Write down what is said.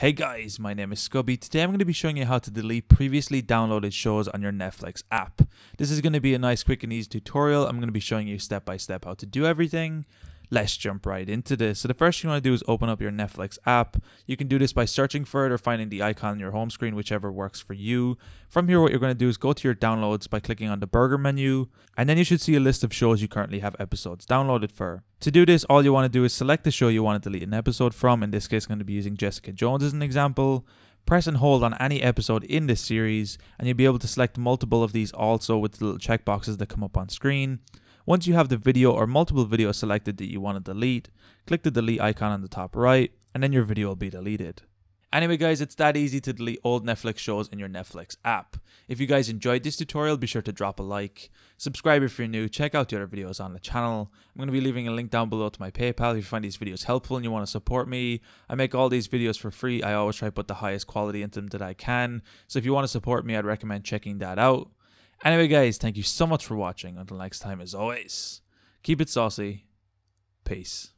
Hey guys, my name is Scoby. Today I'm going to be showing you how to delete previously downloaded shows on your Netflix app. This is going to be a nice quick and easy tutorial. I'm going to be showing you step by step how to do everything. Let's jump right into this. So the first thing you want to do is open up your Netflix app. You can do this by searching for it or finding the icon on your home screen, whichever works for you. From here, what you're going to do is go to your downloads by clicking on the burger menu, and then you should see a list of shows you currently have episodes downloaded for. To do this, all you want to do is select the show you want to delete an episode from. In this case, I'm going to be using Jessica Jones as an example. Press and hold on any episode in this series, and you'll be able to select multiple of these also with the little checkboxes that come up on screen. Once you have the video or multiple videos selected that you want to delete, click the delete icon on the top right, and then your video will be deleted. Anyway guys, it's that easy to delete old Netflix shows in your Netflix app. If you guys enjoyed this tutorial, be sure to drop a like, subscribe if you're new, check out the other videos on the channel. I'm going to be leaving a link down below to my PayPal if you find these videos helpful and you want to support me. I make all these videos for free. I always try to put the highest quality into them that I can. So if you want to support me, I'd recommend checking that out. Anyway, guys, thank you so much for watching. Until next time, as always, keep it saucy. Peace.